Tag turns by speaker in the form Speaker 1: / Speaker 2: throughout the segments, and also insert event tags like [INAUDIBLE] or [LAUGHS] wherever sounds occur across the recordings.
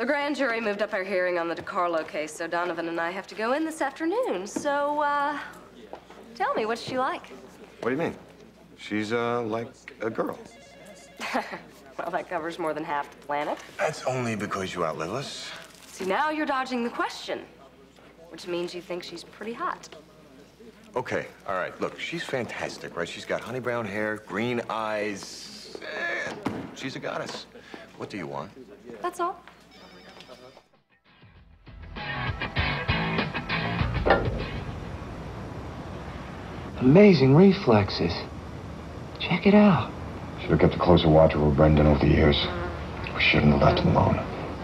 Speaker 1: The grand jury moved up our hearing on the DeCarlo case, so Donovan and I have to go in this afternoon. So, uh, tell me, what's she like?
Speaker 2: What do you mean? She's, uh, like a girl. [LAUGHS]
Speaker 1: Well, that covers more than half the planet.
Speaker 2: That's only because you outlive us.
Speaker 1: See, now you're dodging the question, which means you think she's pretty hot.
Speaker 2: Okay, all right. Look, she's fantastic, right? She's got honey brown hair, green eyes. Eh, she's a goddess. What do you want?
Speaker 1: That's all.
Speaker 3: Amazing reflexes. Check it out.
Speaker 4: Should have kept a closer watch over Brendan over the years. We shouldn't have left him alone.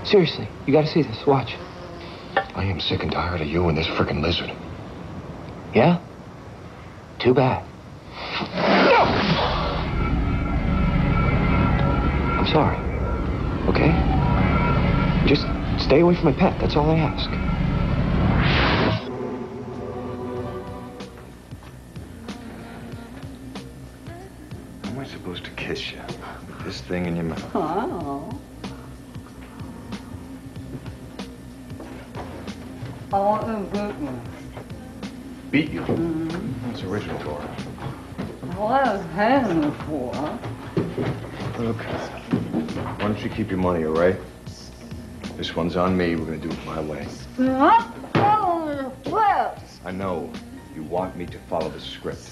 Speaker 3: Seriously, you gotta see this. Watch.
Speaker 4: I am sick and tired of you and this frickin' lizard.
Speaker 3: Yeah? Too bad. No! I'm sorry. Okay? Just stay away from my pet. That's all I ask.
Speaker 2: This thing in your mouth.
Speaker 5: Oh. I want them gluten.
Speaker 2: Beat you. Mm-hmm. That's original, Dora.
Speaker 5: What is hanging for?
Speaker 2: Look, why don't you keep your money, all right? This one's on me. We're gonna do it my way.
Speaker 5: Not following the script.
Speaker 2: I know you want me to follow the script.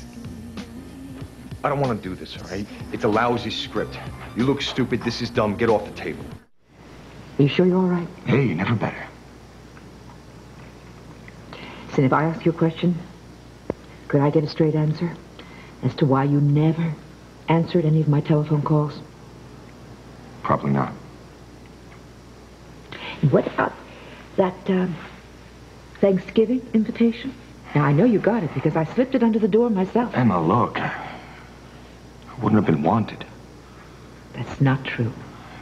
Speaker 2: I don't want to do this, all right? It's a lousy script. You look stupid. This is dumb. Get off the table.
Speaker 6: Are you sure you're all right?
Speaker 4: Hey, never better.
Speaker 6: Then if I ask you a question, could I get a straight answer as to why you never answered any of my telephone calls?
Speaker 4: Probably not.
Speaker 6: What about that um, Thanksgiving invitation? Now, I know you got it because I slipped it under the door myself.
Speaker 4: Emma, look. I wouldn't have been wanted.
Speaker 6: That's not true.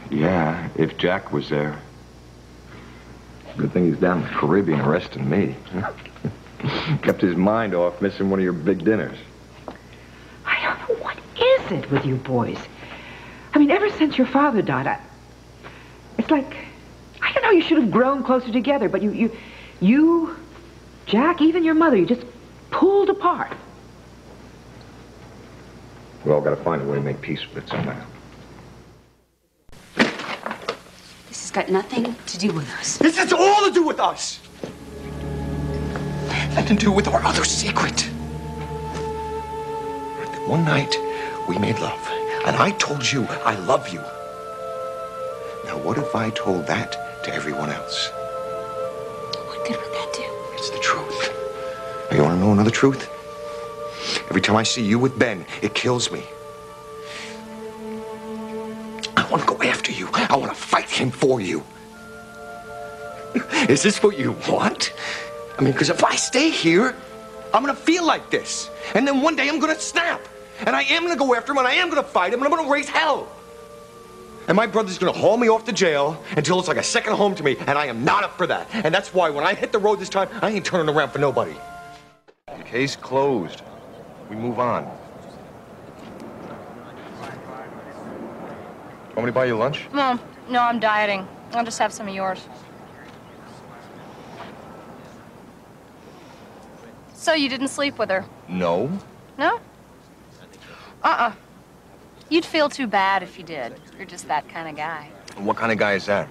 Speaker 4: Yeah, if Jack was there. Good thing he's down in the Caribbean arresting me. [LAUGHS] Kept his mind off missing one of your big dinners.
Speaker 6: I don't know what is it with you boys. I mean, ever since your father died, I, it's like I don't know. You should have grown closer together, but you, you, you, Jack, even your mother, you just pulled apart.
Speaker 4: We all gotta find a way to make peace with it somehow.
Speaker 7: This has got nothing to do with us.
Speaker 8: This has all to do with us. And to do with our other secret.
Speaker 2: One night, we made love, and I told you I love you. Now, what if I told that to everyone else?
Speaker 7: What good would that do?
Speaker 2: It's the truth. Now, you want to know another truth? Every time I see you with Ben, it kills me. I want to go after you. I want to fight him for you. Is this what you want? I mean, because if I stay here, I'm going to feel like this. And then one day I'm going to snap. And I am going to go after him, and I am going to fight him, and I'm going to raise hell. And my brother's to haul me off to jail until it's like a second home to me, and I am not up for that. And that's why when I hit the road this time, I ain't turning around for nobody. Case closed. We move on. Want me to buy you lunch?
Speaker 1: No, no, I'm dieting. I'll just have some of yours. So you didn't sleep with her?
Speaker 2: No.
Speaker 1: No? Uh-uh. You'd feel too bad if you did. You're just that kind of guy.
Speaker 2: What kind of guy is that?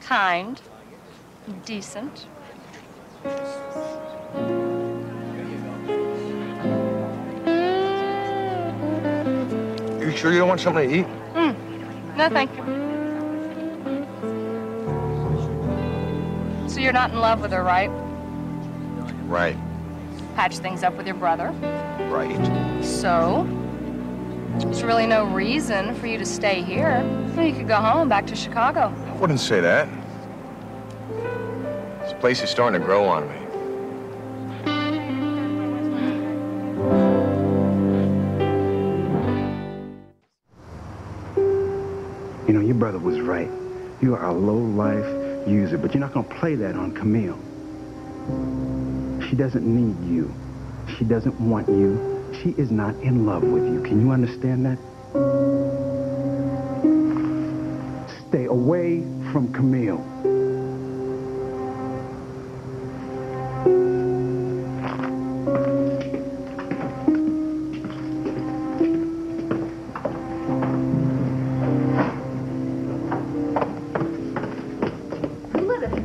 Speaker 1: Kind. Decent.
Speaker 2: Sure you don't want something to eat? Hmm.
Speaker 1: No, thank you. So you're not in love with her, right?
Speaker 2: Right.
Speaker 1: Patch things up with your brother.
Speaker 2: Right.
Speaker 1: So? There's really no reason for you to stay here. You could go home, back to Chicago.
Speaker 2: I wouldn't say that. This place is starting to grow on me.
Speaker 9: Was right. You are a low-life user, but you're not going to play that on Camille. She doesn't need you. She doesn't want you. She is not in love with you. Can you understand that? Stay away from Camille.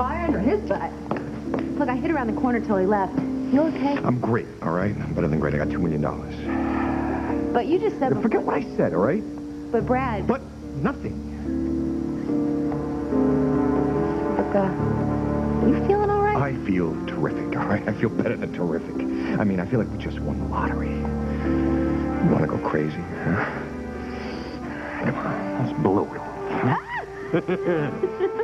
Speaker 10: Fire under his butt? Look, I hid around the corner till he left. You okay?
Speaker 2: I'm great, all right? I'm better than great. I got $2 million.
Speaker 10: But you just said...
Speaker 2: Forget what I said, all right?
Speaker 10: But Brad...
Speaker 2: But nothing.
Speaker 10: Look, uh, you feeling all right?
Speaker 2: I feel terrific, all right? I feel better than terrific. I mean, I feel like we just won the lottery. You want to go crazy, huh? Come on, let's blow it. [LAUGHS] [LAUGHS]